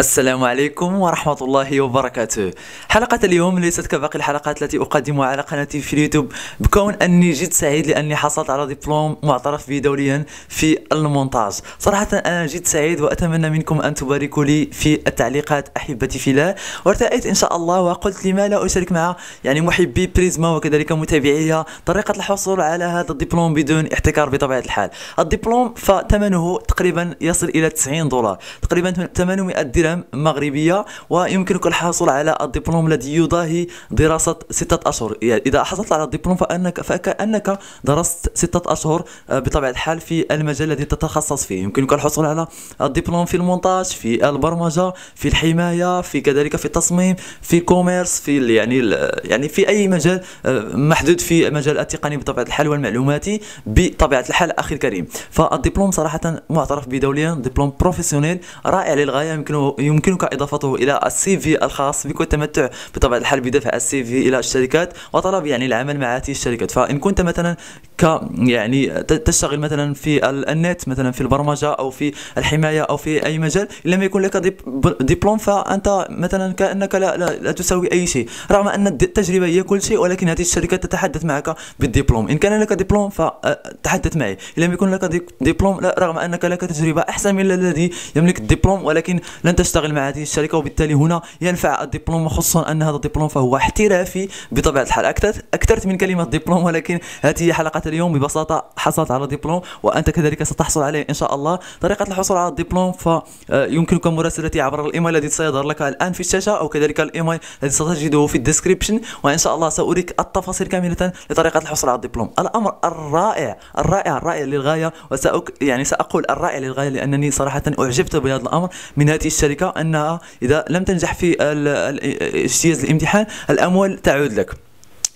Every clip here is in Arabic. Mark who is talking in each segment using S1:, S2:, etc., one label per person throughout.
S1: السلام عليكم ورحمة الله وبركاته. حلقة اليوم ليست كباقي الحلقات التي أقدمها على قناتي في اليوتيوب بكون أني جد سعيد لأني حصلت على دبلوم معترف به دوليا في المونتاج. صراحة أنا جد سعيد وأتمنى منكم أن تباركوا لي في التعليقات أحبتي في الله. وارتأيت إن شاء الله وقلت لما لا أشارك مع يعني محبي بريزما وكذلك متابعيها طريقة الحصول على هذا الدبلوم بدون احتكار بطبيعة الحال. الدبلوم فثمنه تقريبا يصل إلى 90 دولار تقريبا 800 درهم. درهم مغربية ويمكنك الحصول على الدبلوم الذي يضاهي دراسة ستة أشهر. يعني إذا حصلت على الدبلوم فأنك فكأنك درست ستة أشهر آه، بطبيعة الحال في المجال الذي تتخصص فيه. يمكنك الحصول على الدبلوم في المونتاج في البرمجة في الحماية في كذلك في التصميم في commerce في يعني يعني في أي مجال آه، محدود في المجال التقني بطبيعة الحال والمعلوماتي بطبيعة الحال. أخي الكريم فالدبلوم صراحة معترف به دوليا دبلوم professionnel رائع للغاية. يمكنه يمكنك إضافته إلى ال CV الخاص بك والتمتع بطبيعة الحال بدفع ال CV إلى الشركات وطلب يعني العمل مع هذه الشركات. فإن كنت مثلا ك يعني تشتغل مثلا في النت مثلا في البرمجة أو في الحماية أو في أي مجال لم يكن لك دبلوم فأنت مثلا كأنك لا, لا, لا تساوي أي شيء. رغم أن التجربة هي كل شيء ولكن هذه الشركات تتحدث معك بالدبلوم إن كان لك دبلوم فتحدث معي. إن لم يكن لك دبلوم رغم أنك لك تجربة أحسن من الذي يملك الدبلوم ولكن لن تشتغل مع هذه الشركة وبالتالي هنا ينفع الدبلوم خصوصا أن هذا الدبلوم فهو احترافي بطبيعة الحال. اكثرت أكثرت من كلمة دبلوم ولكن هذه هي حلقة اليوم. ببساطة حصلت على دبلوم وأنت كذلك ستحصل عليه إن شاء الله. طريقة الحصول على الدبلوم فيمكنك مراسلتي عبر الإيميل الذي سيظهر لك الآن في الشاشة أو كذلك الإيميل الذي ستجده في ال description. وإن شاء الله سأريك التفاصيل كاملة لطريقة الحصول على الدبلوم. الأمر الرائع الرائع الرائع للغاية. وسأك يعني سأقول الرائع للغاية لأنني صراحة أعجبت بهذا الأمر. من هذه الشركة أنها إذا لم تنجح في اجتياز الامتحان الأموال تعود لك.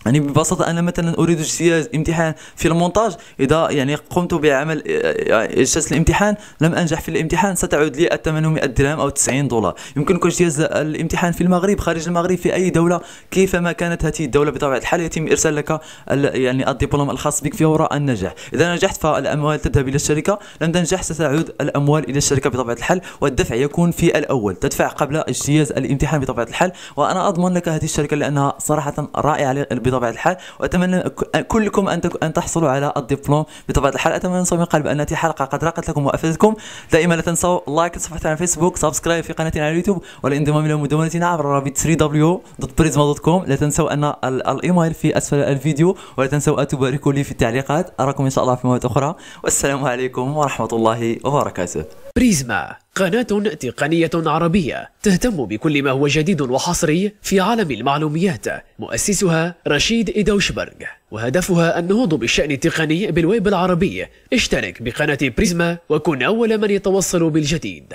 S1: يعني ببساطة أنا مثلا أريد اجتياز امتحان في المونتاج. إذا يعني قمت بعمل اجتياز الامتحان لم أنجح في الامتحان ستعود لي 800 درهم أو 90 دولار. يمكنك اجتياز الامتحان في المغرب خارج المغرب في أي دولة. كيفما كانت هذه الدولة؟ بطبيعة الحال يتم إرسال لك يعني الدبلوم الخاص بك في وراء النجاح. إذا نجحت فالأموال تذهب إلى الشركة. لم تنجح ستعود الأموال إلى الشركة. بطبيعة الحال والدفع يكون في الأول. تدفع قبل اجتياز الامتحان. بطبيعة الحال وأنا أضمن لك هذه الشركة لأنها صراحة رائعة بطبيعة الحال وأتمنى كلكم أن أن تحصلوا على الدبلوم بطبيعة الحال. أتمنى من صميم قلب أن هذه الحلقة قد راقت لكم وافادتكم دائما لا تنسوا like صفحتنا على الفيسبوك subscribe في قناتنا على اليوتيوب والانضمام إلى مدونتنا عبر رابط 3w.prisma.com لا تنسوا أن الإيميل في أسفل الفيديو ولا تنسوا أن تباركوا لي في التعليقات. أراكم إن شاء الله في مواد أخرى. والسلام عليكم ورحمة الله وبركاته.
S2: بريزما. قناة تقنية عربية تهتم بكل ما هو جديد وحصري في عالم المعلوميات. مؤسسها رشيد إيدوشبرغ وهدفها النهوض بالشأن التقني بالويب العربي. اشترك بقناة بريزما وكن أول من يتوصل بالجديد.